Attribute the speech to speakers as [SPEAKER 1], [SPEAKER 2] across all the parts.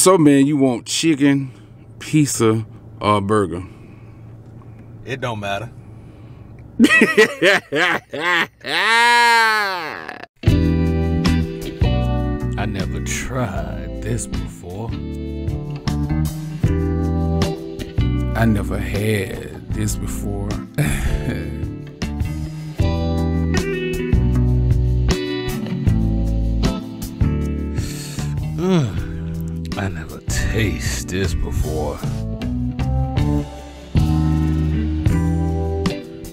[SPEAKER 1] So man, you want chicken, pizza, or burger?
[SPEAKER 2] It don't matter.
[SPEAKER 3] I never tried this before. I never had this before. taste this before.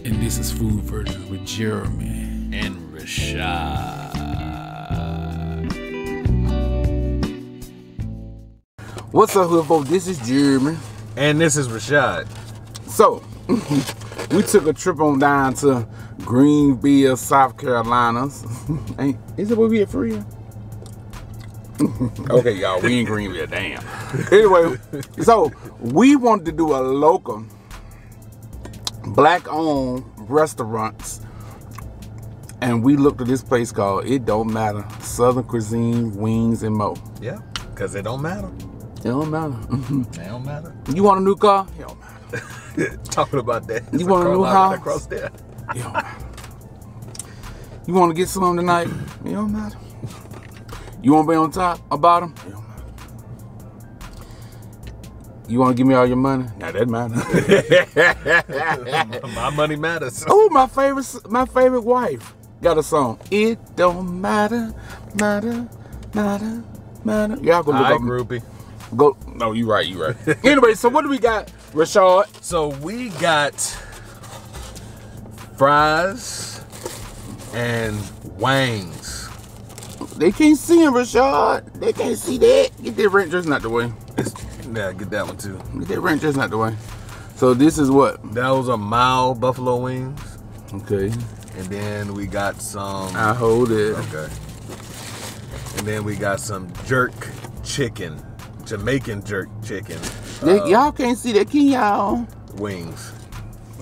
[SPEAKER 3] And this is Food Virgins with Jeremy.
[SPEAKER 2] And Rashad.
[SPEAKER 1] What's up, hood folks? This is Jeremy.
[SPEAKER 2] And this is Rashad.
[SPEAKER 1] So, we took a trip on down to Greenville, South Carolina. Ain't is it where we at for real? okay, y'all, we in Greenville, damn. Anyway, so we wanted to do a local black-owned restaurants, and we looked at this place called It Don't Matter Southern Cuisine Wings and Mo.
[SPEAKER 2] Yeah, because it don't matter.
[SPEAKER 1] It don't matter. Mm-hmm.
[SPEAKER 2] It don't matter.
[SPEAKER 1] you want a new car? It don't matter.
[SPEAKER 2] Talking about that.
[SPEAKER 1] You want a new house?
[SPEAKER 2] Across there.
[SPEAKER 1] It don't matter. You want to get some tonight? It don't matter. You want to be on top or bottom? It don't matter. You want to give me all your money? Now that matter.
[SPEAKER 2] My money matters.
[SPEAKER 1] oh, my favorite, my favorite wife got a song. It don't matter, matter, matter, matter. Y'all go look
[SPEAKER 2] Hi,
[SPEAKER 1] up.
[SPEAKER 2] groupie.
[SPEAKER 1] Go. No, you right. You right. anyway, so what do we got, Rashad?
[SPEAKER 2] So we got fries and wangs.
[SPEAKER 1] They can't see him, Rashad. They can't see that. Get that rent just not the way.
[SPEAKER 2] Yeah, get that one too.
[SPEAKER 1] Get that rent just not the way. So this is what?
[SPEAKER 2] Those are mild buffalo wings.
[SPEAKER 1] Okay.
[SPEAKER 2] And then we got some.
[SPEAKER 1] I hold it.
[SPEAKER 2] Okay. And then we got some jerk chicken, Jamaican jerk chicken uh,
[SPEAKER 1] y'all can't see that, can y'all?
[SPEAKER 2] wings.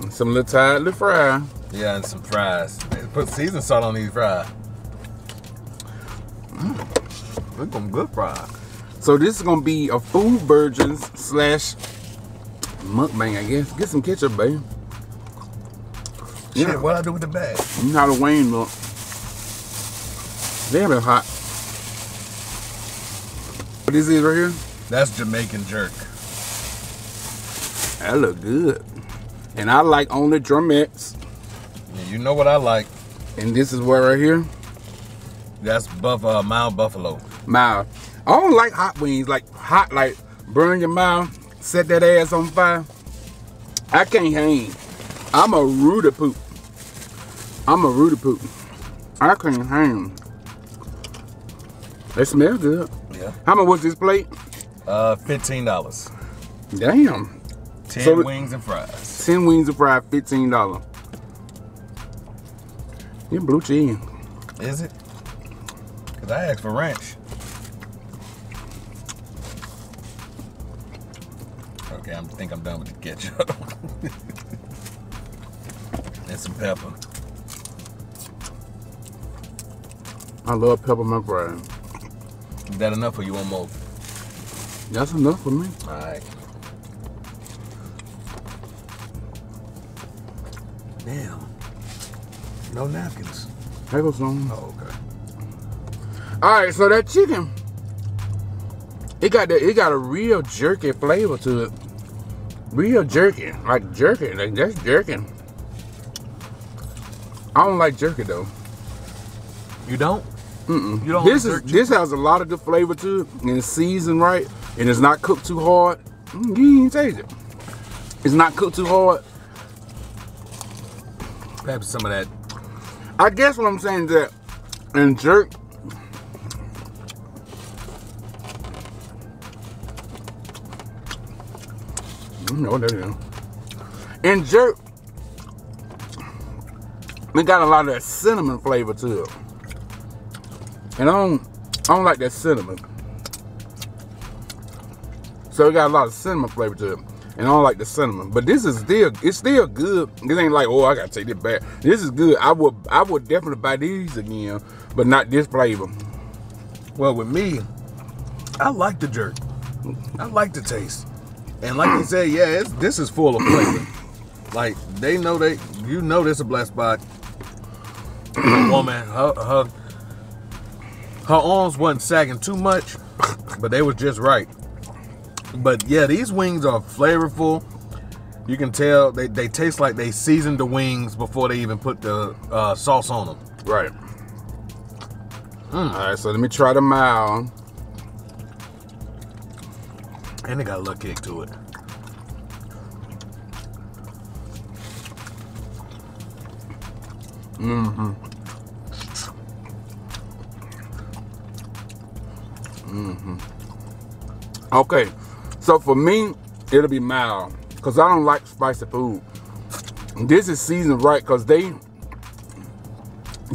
[SPEAKER 1] Some little little fry.
[SPEAKER 2] Yeah, and some fries. They Put season salt on these fries. Mm. Look them good fries.
[SPEAKER 1] So this is gonna be a food virgins slash mukbang, I guess. Get some ketchup, baby.
[SPEAKER 2] Shit,
[SPEAKER 1] Yeah.
[SPEAKER 2] what I do with the bag?
[SPEAKER 1] You know how the Wayne look. Damn, it's hot. What this is right here?
[SPEAKER 2] That's Jamaican jerk.
[SPEAKER 1] That look good. And I like only drumettes.
[SPEAKER 2] Yeah, You know what I like?
[SPEAKER 1] And this is what right here?
[SPEAKER 2] That's buff, uh, mild buffalo.
[SPEAKER 1] Mouth. I don't like hot wings, like hot, like burn your mouth, set that ass on fire. I can't hang. I'm a rooter poop. I'm a rooter poop. I can't hang. They smell good.
[SPEAKER 2] Yeah.
[SPEAKER 1] How much was this plate?
[SPEAKER 2] Uh, fifteen dollars.
[SPEAKER 1] Damn.
[SPEAKER 2] Ten
[SPEAKER 1] So
[SPEAKER 2] wings and fries.
[SPEAKER 1] 10 wings and fries, $15. You blue cheese.
[SPEAKER 2] Is it? Cause I asked for ranch. Okay, I think I'm done with the ketchup. and some pepper.
[SPEAKER 1] I love peppermint fries.
[SPEAKER 2] Is that enough or you want more?
[SPEAKER 1] That's enough for me.
[SPEAKER 2] All right. Damn. No napkins.
[SPEAKER 1] Here goes.
[SPEAKER 2] Oh, okay.
[SPEAKER 1] All right, so that chicken, it got that. It got a real jerky flavor to it. Real jerky, like jerky, like that's jerky. I don't like jerky though.
[SPEAKER 2] You don't?
[SPEAKER 1] Mm-mm.
[SPEAKER 2] You don't
[SPEAKER 1] This
[SPEAKER 2] like
[SPEAKER 1] is this has a lot of good flavor to it, and it's seasoned right, and it's not cooked too hard. Mm, you taste it. It's not cooked too hard.
[SPEAKER 2] Perhaps some of that.
[SPEAKER 1] I guess what I'm saying is that in jerk, what that is. In jerk, it got a lot of that cinnamon flavor to it, and I don't, I don't like that cinnamon. So it got a lot of cinnamon flavor to it. And I don't like the cinnamon. But this is still it's still good. This ain't like, oh, I gotta take this back. This is good. I would I would definitely buy these again, but not this flavor.
[SPEAKER 2] Well, with me, I like the jerk. I like the taste. And like you said, yeah, this is full of flavor. like they know they, you know, this is a blessed spot. Woman, her, her, her arms wasn't sagging too much, but they was just right. But yeah, these wings are flavorful. You can tell they, they taste like they seasoned the wings before they even put the uh, sauce on them.
[SPEAKER 1] Right. All right, so let me try the mild.
[SPEAKER 2] And it got a little kick to it. Mhm. Mhm.
[SPEAKER 1] Okay, so for me, it'll be mild because I don't like spicy food. This is seasoned right because they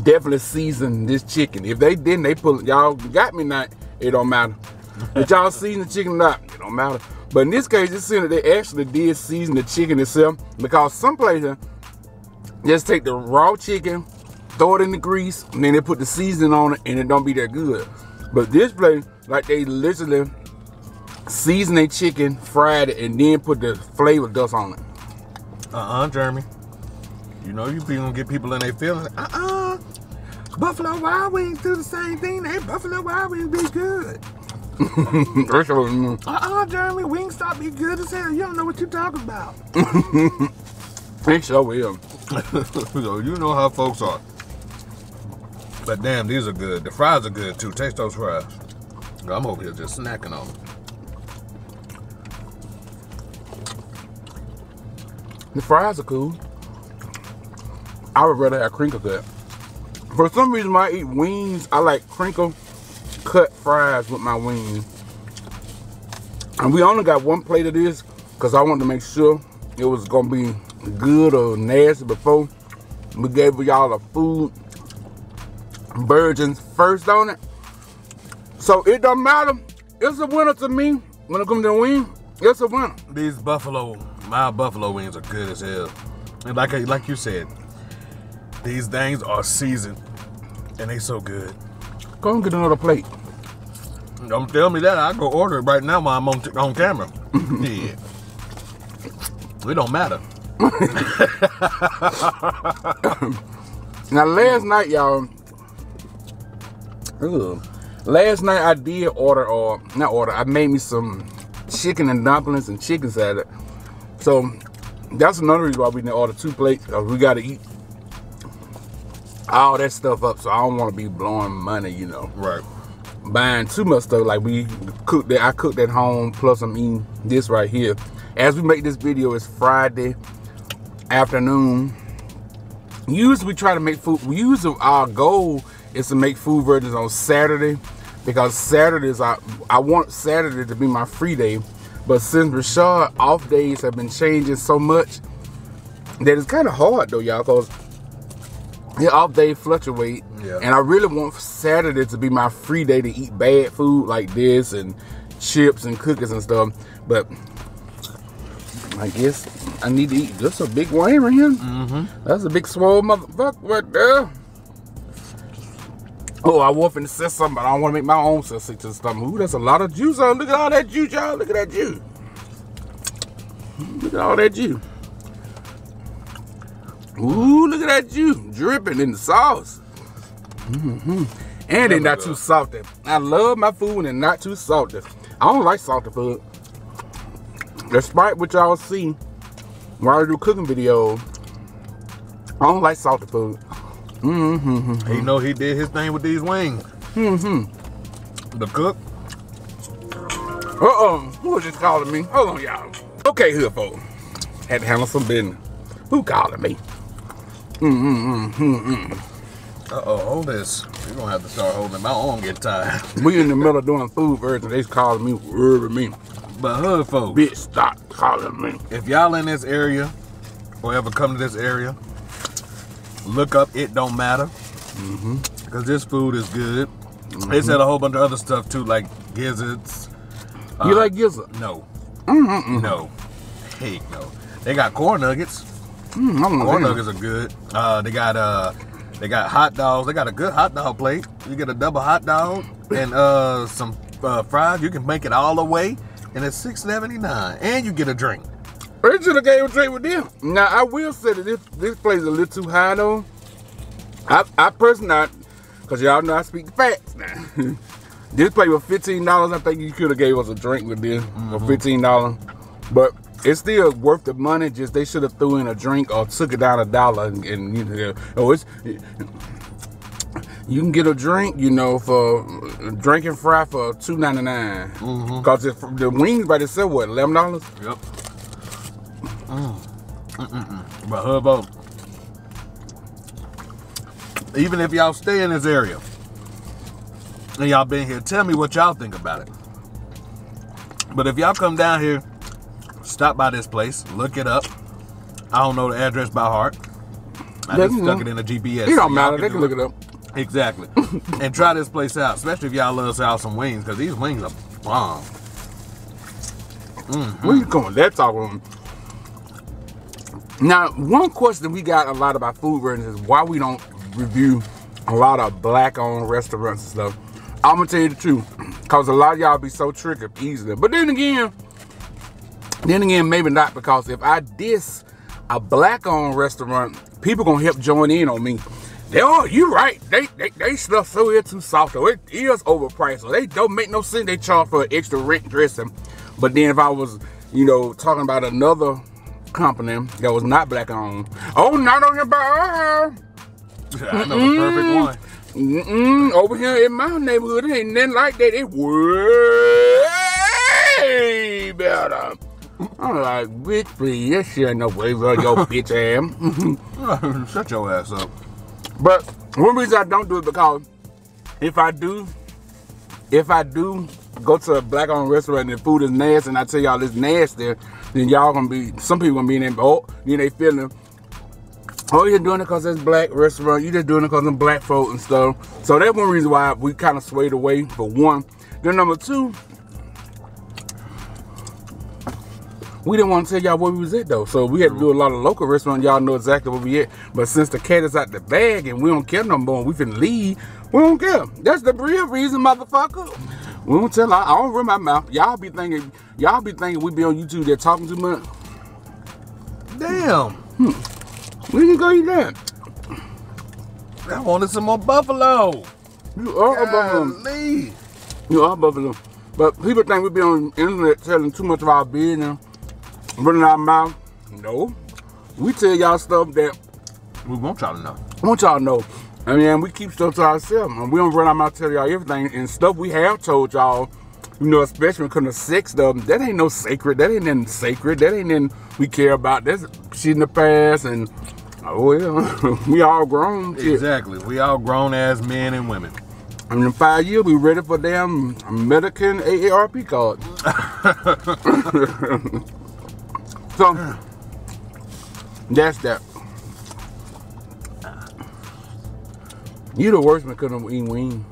[SPEAKER 1] definitely seasoned this chicken. If they didn't, they put y'all got me not. It don't matter. If y'all season the chicken it matter. But in this case, it seems that they actually did season the chicken itself because some places just take the raw chicken, throw it in the grease, and then they put the seasoning on it, and it don't be that good. But this place, like they literally season their chicken, fried it, and then put the flavor dust on it.
[SPEAKER 2] Uh-uh, Jeremy. You know you be gonna get people in their feelings. Uh-uh. Buffalo Wild Wings do the same thing. They Buffalo Wild Wings be good.
[SPEAKER 1] Mm,
[SPEAKER 2] Uh-uh, Jeremy. Wingstop be good as hell. You don't know what you're talking about.
[SPEAKER 1] They sure will.
[SPEAKER 2] so you know how folks are. But damn, these are good. The fries are good too. Taste those fries. I'm over here just snacking on them.
[SPEAKER 1] The fries are cool. I would rather have crinkle cut. For some reason, when I eat wings, I like crinkle cut fries with my wings. And we only got one plate of this because I wanted to make sure it was gonna be good or nasty before we gave y'all a food virgins first on it. So it don't matter. It's a winner to me when it comes to the wing. It's a winner.
[SPEAKER 2] These buffalo, my buffalo wings are good as hell. And like like you said, these things are seasoned, and they so good.
[SPEAKER 1] Go and get another plate.
[SPEAKER 2] Don't tell me that. I go order it right now while I'm on, on camera. yeah. It don't matter.
[SPEAKER 1] Now last night, y'all. Ugh. Last night I did order or not order. I made me some chicken and dumplings and chicken salad. So that's another reason why we didn't order two plates. Cause we gotta eat all that stuff up. So I don't want to be blowing money, you know,
[SPEAKER 2] Right.
[SPEAKER 1] Buying too much stuff. Like we cooked that. I cooked at home. Plus I'm eating this right here. As we make this video, it's Friday afternoon. Usually we try to make food. We usually our goal is to make food virgins on Saturday because Saturdays I I want Saturday to be my free day. But since Rashad off days have been changing so much that it's kind of hard though, y'all, because his off day fluctuate.
[SPEAKER 2] Yeah.
[SPEAKER 1] And I really want Saturday to be my free day to eat bad food like this and chips and cookies and stuff. But I guess I need to eat. just a big wing right here. Mm-hmm. That's a big swole motherfucker right there. Oh, I was finna say something, but I don't want to make my own sausage to the stomach. Ooh, that's a lot of juice on. Look at all that juice, y'all. Look at that juice. Look at all that juice. Ooh, look at that juice dripping in the sauce. Mm -hmm. And it's not too salty. I love my food when it's not too salty. I don't like salty food. Despite what y'all see when I do cooking videos, I don't like salty food. Mm-hmm.
[SPEAKER 2] You know he did his thing with these wings.
[SPEAKER 1] Mm-hmm.
[SPEAKER 2] The cook.
[SPEAKER 1] Uh-oh. Who was just calling me? Hold on, y'all. Okay, here, folks. Had to handle some business. Who calling me? Mm-mm-mm-mm-mm.
[SPEAKER 2] Uh-oh, hold this. You're gonna have to start holding. My arm get tired.
[SPEAKER 1] We in the middle of doing food virgin. They calling me, worrying me.
[SPEAKER 2] But hood folks,
[SPEAKER 1] Bitch, stop calling me.
[SPEAKER 2] if y'all in this area or ever come to this area, look up It Don't Matter. Mm-hmm. Because this food is good. They said a whole bunch of other stuff too, like gizzards.
[SPEAKER 1] you uh, like gizzard?
[SPEAKER 2] No.
[SPEAKER 1] Mm-mm-mm.
[SPEAKER 2] No. Heck no. They got corn nuggets.
[SPEAKER 1] Mm, I don't.
[SPEAKER 2] Corn
[SPEAKER 1] Damn.
[SPEAKER 2] nuggets are good. Uh, they got uh, they got hot dogs. They got a good hot dog plate. You get a double hot dog and uh, some uh, fries. You can make it all the way, and it's six seventy nine, and you get a drink.
[SPEAKER 1] They should have gave a drink with them. Now I will say that this this place is a little too high though. I I personally not, cause y'all know I speak facts now. this place was fifteen dollars. I think you could have gave us a drink with this for fifteen dollars, but it's still worth the money. Just they should have threw in a drink or took it down a dollar and, and you know, oh it's. You can get a drink, you know, for drinking fry for two ninety nine. Cause if the wings by themselves what eleven dollars.
[SPEAKER 2] Yep. Mm. But Hubbo, even if y'all stay in this area and y'all been here, tell me what y'all think about it. But if y'all come down here, stop by this place, look it up. I don't know the address by heart. I
[SPEAKER 1] They
[SPEAKER 2] just stuck
[SPEAKER 1] know.
[SPEAKER 2] it in the GPS.
[SPEAKER 1] It don't matter.
[SPEAKER 2] can
[SPEAKER 1] They
[SPEAKER 2] do
[SPEAKER 1] can look
[SPEAKER 2] it.
[SPEAKER 1] it up.
[SPEAKER 2] Exactly. and try this place out, especially if y'all love South some wings, because these wings are bomb. Mm-hmm.
[SPEAKER 1] Where you going? That's all. Now, one question we got a lot about food brands is why we don't review a lot of black-owned restaurants and stuff. I'm gonna tell you the truth, cause a lot of y'all be so tricky easily. But then again, then again, maybe not because if I diss a black-owned restaurant, people gonna help join in on me. They oh, you right. They they they stuff so here too soft. Or it is overpriced. Or they don't make no sense. They charge for an extra rent dressing. But then if I was, you know, talking about another company that was not black owned, oh, not on your bar.
[SPEAKER 2] I know the perfect one.
[SPEAKER 1] Mm-mm, over here in my neighborhood, it ain't nothing like that. It way better. I'm like, bitch, please, shit ain't no way for your bitch ass.
[SPEAKER 2] Shut your ass up.
[SPEAKER 1] But one reason I don't do it because if I do, if I do go to a black owned restaurant and the food is nasty and I tell y'all it's nasty, then y'all gonna be some people gonna be in there, oh, then they feeling, oh, you're doing it because it's black restaurant, You're just doing it because I'm black folk and stuff. So that's one reason why we kind of swayed away for one. Then number two, we didn't want to tell y'all where we was at though. So we had to do a lot of local restaurants. Y'all know exactly where we at. But since the cat is out the bag and we don't care no more, and we finna leave. We don't care. That's the real reason, motherfucker. We don't tell. I, I don't run my mouth. Y'all be thinking. Y'all be thinking we be on YouTube. They're talking too much.
[SPEAKER 2] Damn. Hmm.
[SPEAKER 1] Where you go eat that?
[SPEAKER 2] I wanted some more buffalo.
[SPEAKER 1] You are a buffalo.
[SPEAKER 2] Golly.
[SPEAKER 1] You are a buffalo. But people think we be on the internet telling too much of our business, running our mouth. No. We tell y'all stuff that
[SPEAKER 2] We want y'all to know.
[SPEAKER 1] I want y'all to know. I mean, we keep stuff to ourselves, and we don't run our mouth tell y'all everything. And stuff we have told y'all, you know, especially when it comes to sex stuff, that ain't no sacred. That ain't nothing sacred. That ain't nothing we care about. That's shit in the past, and oh well, we all grown.
[SPEAKER 2] Exactly. We all grown as men and women.
[SPEAKER 1] And in five years, we ready for damn American AARP card. so that's that. You the worst it comes to eating.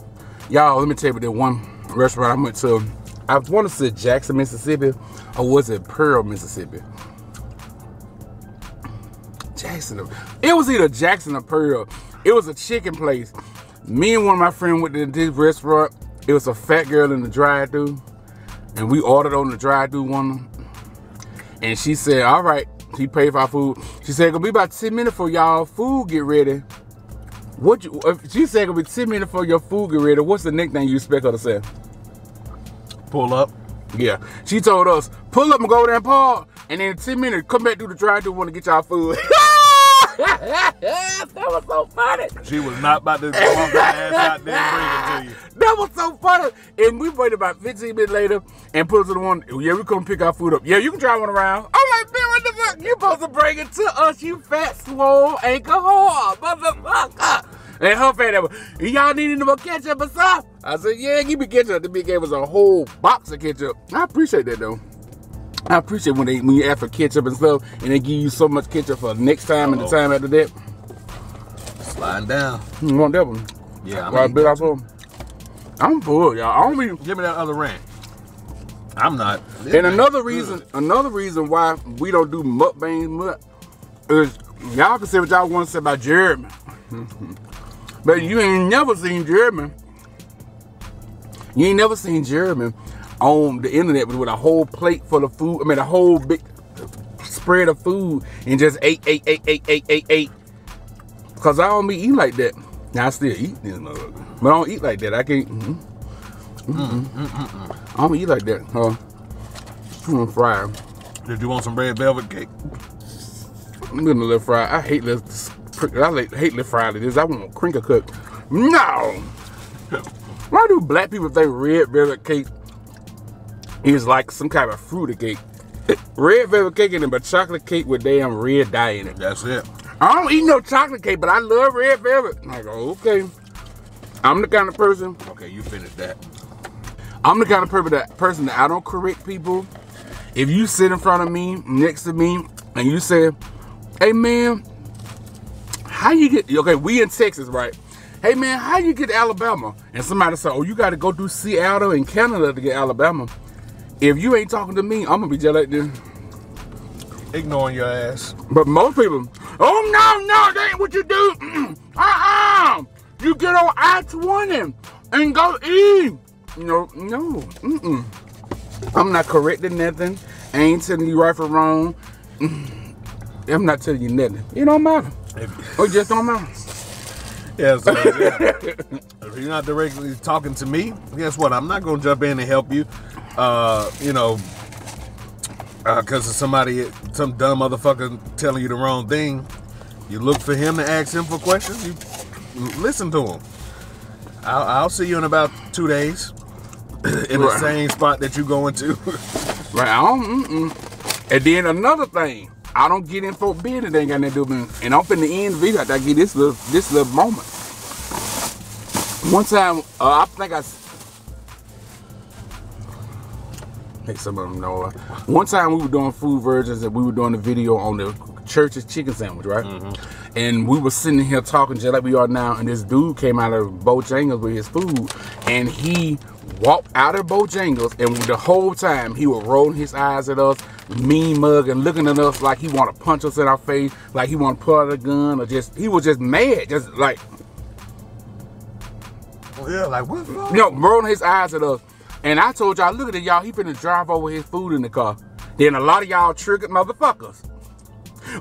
[SPEAKER 1] Y'all, let me tell you that one restaurant I went to. I want to say Jackson, Mississippi, or was it Pearl, Mississippi? Jackson. It was either Jackson or Pearl. It was a chicken place. Me and one of my friends went to this restaurant. It was a fat girl in the drive-thru, and we ordered on the drive-thru one. And she said, "All right." She paid for our food. She said, "Gonna be about ten minutes for y'all food get ready." What you? She said, "Gonna be ten minutes for your food get ready." What's the nickname you expect her to say?
[SPEAKER 2] Pull up.
[SPEAKER 1] Yeah, she told us, "Pull up and go and park." And then in ten minutes, come back through the drive-thru, want to get y'all food. that was so funny.
[SPEAKER 2] She was not about to walk her ass out there and bring it to you.
[SPEAKER 1] That was so funny. And we waited about 15 minutes later and put it to the one, yeah, we come pick our food up. Yeah, you can drive one around. I'm like, man, what the fuck? You supposed to bring it to us, you fat, swole, anchor whore, motherfucker. And her fat ass, y'all need any more ketchup or something? I said, yeah, give me ketchup. The big gave us a whole box of ketchup. I appreciate that, though. I appreciate when they when you ask for ketchup and stuff, and they give you so much ketchup for next time and the time after that.
[SPEAKER 2] Sliding down.
[SPEAKER 1] You want that one?
[SPEAKER 2] Yeah, I
[SPEAKER 1] Well, I
[SPEAKER 2] mean,
[SPEAKER 1] bet of I'm full, y'all. I don't be.
[SPEAKER 2] give me that other rant. I'm not.
[SPEAKER 1] And another reason, another reason why we don't do mukbangs much is y'all can say what y'all want to say about Jeremy, but you ain't never seen Jeremy. You ain't never seen Jeremy on the internet with a whole plate full of food. I mean, a whole big spread of food and just ate, ate, ate, ate, ate, ate, ate. Cause I don't be eating like that. Now I still eat this motherfucker, but I don't eat like that. I can't. Mm, mm, mm, I don't eat like that. Huh? I'm fried.
[SPEAKER 2] Did you want some red velvet cake?
[SPEAKER 1] I'm gonna let fried. I hate this. I hate the fried this. I want crinkle cut. No. Why do black people think red velvet cake is like some kind of fruity cake? Red velvet cake and but chocolate cake with damn red dye in it.
[SPEAKER 2] That's it.
[SPEAKER 1] I don't eat no chocolate cake, but I love red velvet. Go, okay. I'm the kind of person.
[SPEAKER 2] Okay, you finished that.
[SPEAKER 1] I'm the kind of person that person that I don't correct people. If you sit in front of me, next to me, and you say, "Hey man, how you get?" Okay, we in Texas, right? Hey man, how you get to Alabama? And somebody said, "Oh, you got to go through Seattle and Canada to get Alabama." If you ain't talking to me, I'm gonna be just like this.
[SPEAKER 2] Ignoring your ass.
[SPEAKER 1] But most people, oh no, no, that ain't what you do. uh-uh. You get on I-20 and go eat. No, no. Mm-mm. I'm not correcting nothing. I ain't telling you right from wrong. Mm-hmm. I'm not telling you nothing. It don't matter. Oh, it just don't matter.
[SPEAKER 2] Yeah, so if you're not directly talking to me, guess what? I'm not gonna jump in and help you. Uh, you know, because of somebody, some dumb motherfucker telling you the wrong thing. You look for him to ask him for questions. You listen to him. I'll, I'll see you in about two days in the same spot that you going to.
[SPEAKER 1] Right. I don't, mm-mm. And then another thing, I don't get in for business. They ain't got nothing to do with me. And I'm finna end the video. I get this little, this little moment. One time, uh, I think I. some of them know. One time we were doing food virgins and we were doing a video on the church's chicken sandwich, right? Mm-hmm. And we were sitting here talking just like we are now. And this dude came out of Bojangles with his food, and he walked out of Bojangles, and the whole time he was rolling his eyes at us, mean mug, and looking at us like he want to punch us in our face, like he want to pull out a gun, or just he was just mad, just like oh,
[SPEAKER 2] yeah, like what? the fuck?
[SPEAKER 1] you know, rolling his eyes at us. And I told y'all, look at it, y'all. He finna drive over his food in the car. Then a lot of y'all triggered motherfuckers.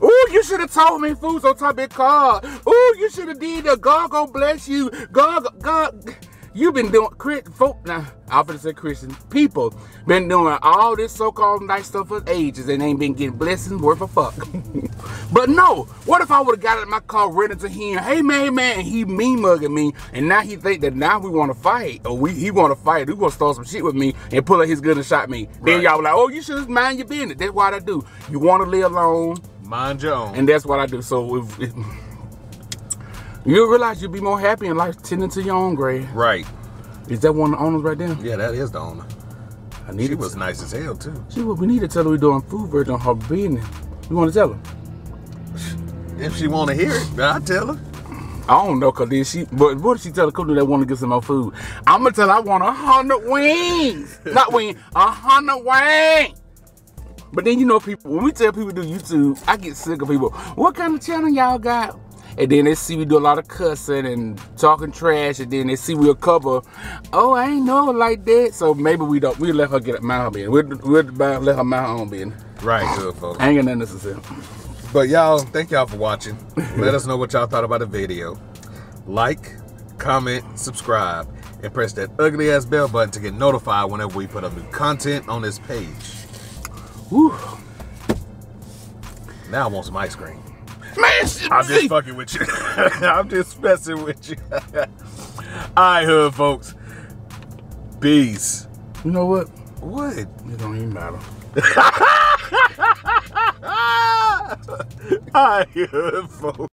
[SPEAKER 1] Ooh, you should have told me food's on top of the car. Ooh, you should have did that. God go bless you. God, God. You been doing folk now. I was say Christian people been doing all this so-called nice stuff for ages and ain't been getting blessings worth a fuck. but no, what if I would have got in my car running to him? Hey man, hey, man, and he mean mugging me, and now he think that now we want to fight, or we he want to fight, he want to start some shit with me and pull out his gun and shot me. Then y'all were like, oh, you should mind your business. That's what I do. You want to live alone.
[SPEAKER 2] Mind your own.
[SPEAKER 1] And that's what I do. So if, if you'll realize you'll be more happy in life tending to your own grave.
[SPEAKER 2] right.
[SPEAKER 1] Is that one of the owners right there?
[SPEAKER 2] Yeah, that is the owner.
[SPEAKER 1] I need
[SPEAKER 2] She
[SPEAKER 1] to
[SPEAKER 2] was nice as hell too.
[SPEAKER 1] She what we need to tell her we're doing food virgin on her business. You want to tell her?
[SPEAKER 2] If she want to hear it, I'll tell her.
[SPEAKER 1] I don't know, cause then she. But what did she tell the company that want to get some more food? I'm gonna tell her I want a hundred wings, not wing, a hundred wings. But then you know, people when we tell people to do YouTube, I get sick of people. What kind of channel y'all got? And then they see we do a lot of cussing and talking trash, and then they see we'll cover. Oh, I ain't know like that. So maybe we don't. We let her get my own business. We'll, we'll let her my own business.
[SPEAKER 2] Right, good folks.
[SPEAKER 1] I ain't got nothing to say.
[SPEAKER 2] But y'all, thank y'all for watching. Let us know what y'all thought about the video. Like, comment, subscribe, and press that ugly ass bell button to get notified whenever we put up new content on this page.
[SPEAKER 1] Whew.
[SPEAKER 2] Now I want some ice cream.
[SPEAKER 1] Man,
[SPEAKER 2] I'm just fucking with you. I'm just messing with you. Right, hood folks. Peace.
[SPEAKER 1] you know what?
[SPEAKER 2] What?
[SPEAKER 1] It don't even matter.
[SPEAKER 2] Right, hood folks.